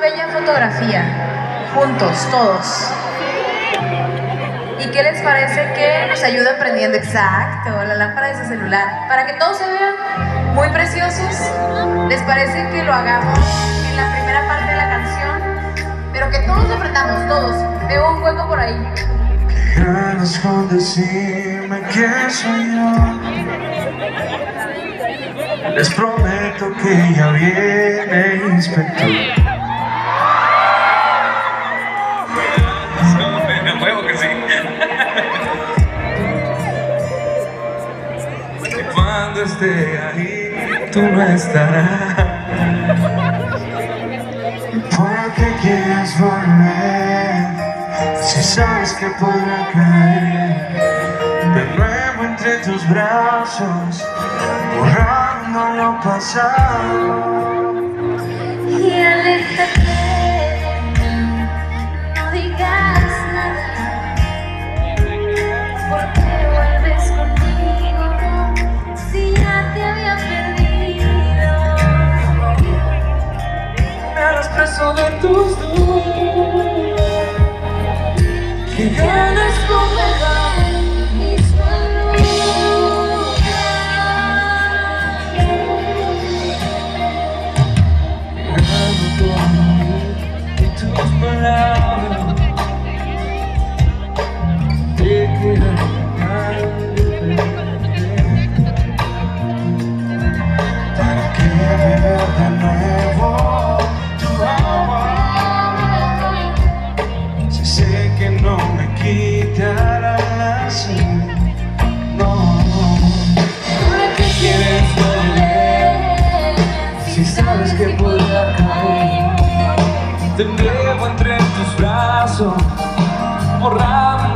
bella fotografía, juntos, todos. ¿Y qué les parece que nos ayuda prendiendo? Exacto, la lámpara de su celular. Para que todos se vean muy preciosos, ¿les parece que lo hagamos en la primera parte de la canción? Pero que todos lo aprendamos, todos. Veo un hueco por ahí. Ganas con decirme que soy yo. Les prometo que ya viene inspector. Cuando esté ahí, tú no estarás. ¿Por qué quieres volver? Si sabes que podrá caer de nuevo entre tus brazos, borrando lo pasado. Y aléjate Harás preso de tus dudas. Que ganas con dejar mis tus palabras te ¿Para qué beber Sé que no me quitará las No ¿Para qué quieres volver? Si sabes que podrá caer Te llevo entre tus brazos Borrando